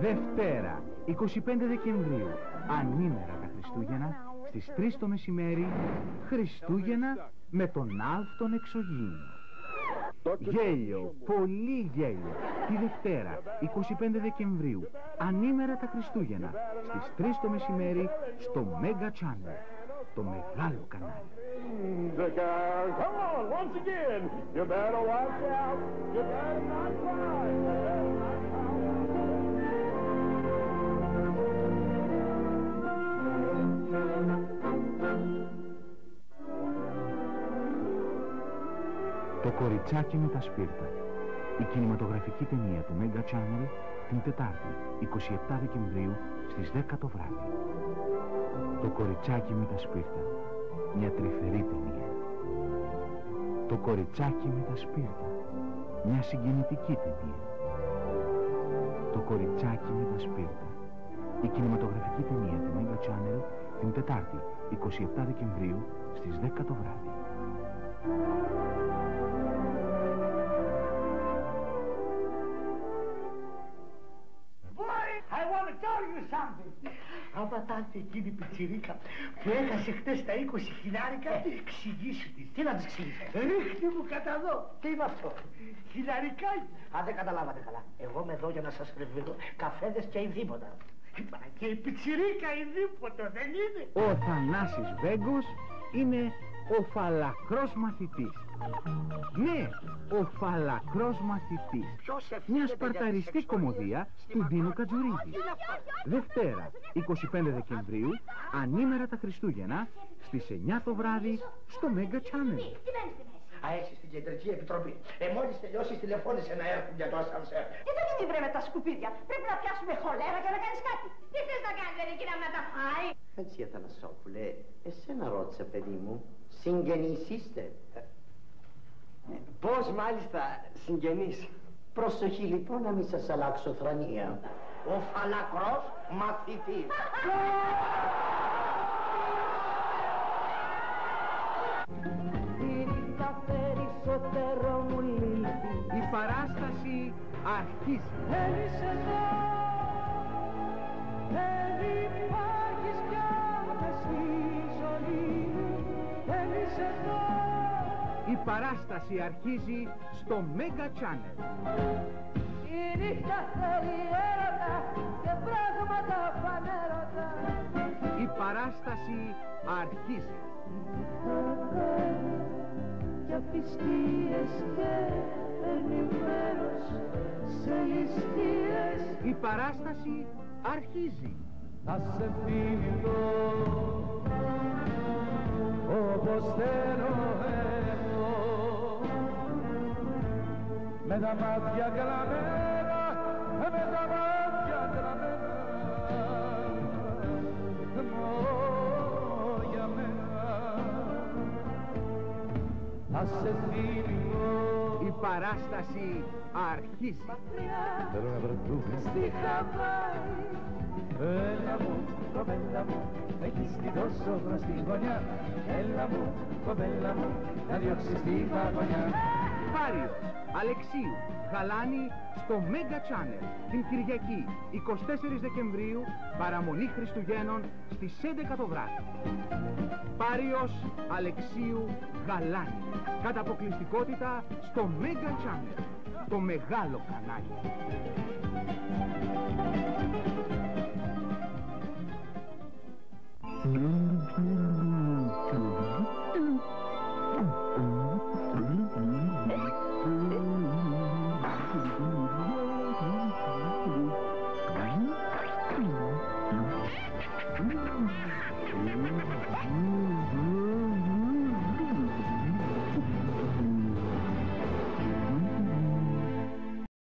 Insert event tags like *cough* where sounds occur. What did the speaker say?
Δευτέρα, 25 Δεκεμβρίου, ανήμερα τα Χριστούγεννα, στις 3 το μεσημέρι, Χριστούγεννα με τον Άλφτον Εξωγήινο. Γέλιο, πολύ γέλιο. Τη Δευτέρα, 25 Δεκεμβρίου, ανήμερα τα Χριστούγεννα, στις 3 το μεσημέρι, στο Mega Channel, το μεγάλο κανάλι. The girl, come on, once again. You better watch out. You better not cry. You better not Το κοριτσάκι με τα σπίρτα. Η κινηματογραφική ταινία του Mega Channel την Τετάρτη, 27 Δεκεμβρίου στις 10 το βράδυ. Το κοριτσάκι με τα σπίρτα. Μια τρυφερή ταινία. Το κοριτσάκι με τα σπίρτα. Μια συγκινητική ταινία. Το κοριτσάκι με τα σπίρτα. Η κινηματογραφική ταινία του Mega Channel την Τετάρτη, 27 Δεκεμβρίου στις 10 το βράδυ. Tell you something. Άμα τάτε εκείνη η πιτσιρίκα που έχασε χτες τα 20 χιλιάρικα, εξηγήσου της. Τι να της εξηγήσω; Ρίχνει μου κατά εδώ. Τι είναι αυτό; Χιλιαρικά. Αν δεν καταλάβατε καλά. Εγώ είμαι εδώ για να σας πρεβίδω καφέδες και ειδήποτα. Και η πιτσιρίκα ειδήποτε δεν είναι. Ο Θανάσης Βέγκος είναι ο φαλακρός μαθητής. Ναι, ο φαλακρός μαθητής. Ποιος ευθύνεται Μια για τις σπαρταριστή σεξουαλίες κομμωδία στη του Ντίνου Μακρόνη. Κατζουρίδη. Δευτέρα, 25 Δεκεμβρίου, ανήμερα τα Χριστούγεννα, στις 9 το βράδυ, στο Mega Channel. Τι μένεις στη μέση. Α, έχεις στην κεντρική επιτροπή. Ε, μόλις τελειώσεις τηλεφώνησε να έρθουν για το ασανσέρ. Τι θα γίνει βρε με τα σκουπίδια. Πρέπει να πιάσουμε χολέρα και να κάνεις κάτι. Τι θες να κάνεις ρε κυρία να τα φάει. Έτσι, Αθανασόπουλε, εσένα ρώτησα, παιδί μου, συγγενείς είστε; Πώς μάλιστα συγγενείς; Προσοχή λοιπόν να μην σας αλλάξω θρανία. Ο φαλακρός μαθητής. *laughs* παράσταση αρχίζει. Η παράσταση αρχίζει στο Mega Channel. Η νύχτα θέλει έρωτα και πράγματα φανέρωτα. Η παράσταση αρχίζει. Για πιστείες και ενημέρως σε ληστείες Η παράσταση αρχίζει. Θα σε φίλω όπως θέλω εγώ. Με τα μάτια κλαμμένα με τα μάτια κλαμμένα μόνο για μένα. Θα σε φίλω Η παράσταση αρχίζει. Θέλω να βρεθούμε στη Χαβάη Έλα μου, κοπέλα μου, έχεις τη τόσο γνωστή γωνιά. Έλα μου, κοπέλα μου, να διώξεις τη παγωνιά. Πάριος, Αλεξίου, Γαλάνη στο Mega Channel την Κυριακή 24 Δεκεμβρίου παραμονή Χριστουγέννων στις 11 το βράδυ. Πάριος, Αλεξίου, Γαλάνη. Κατά αποκλειστικότητα στο Mega Channel. Το μεγάλο κανάλι.